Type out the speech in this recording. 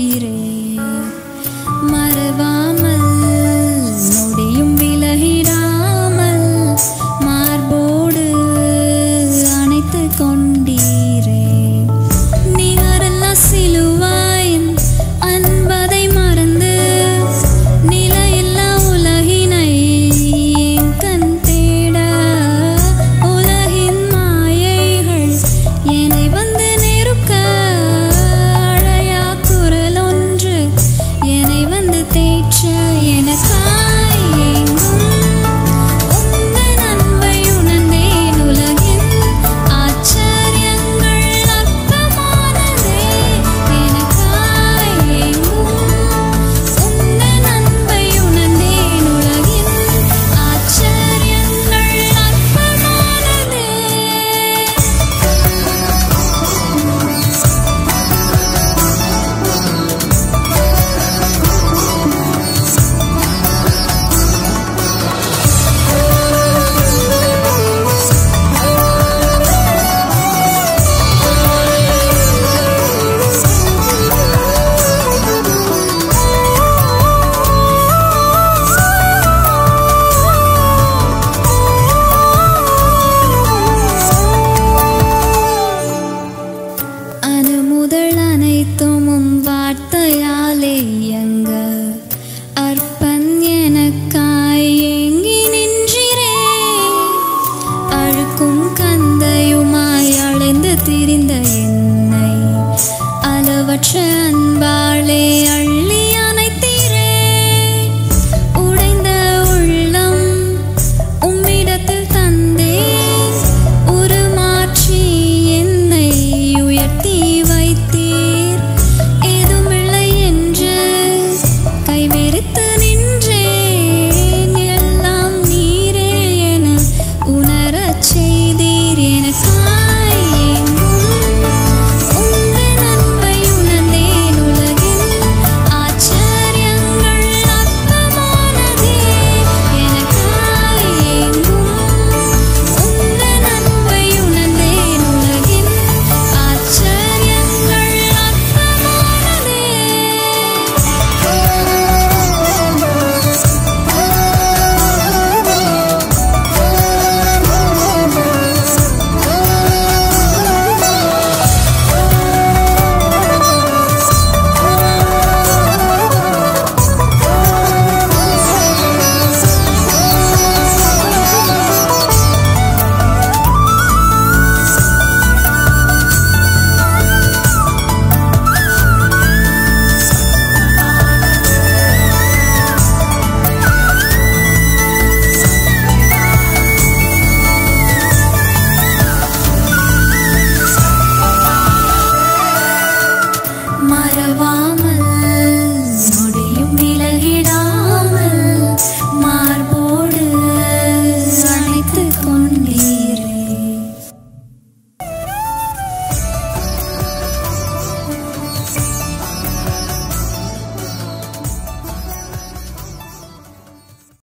respirer.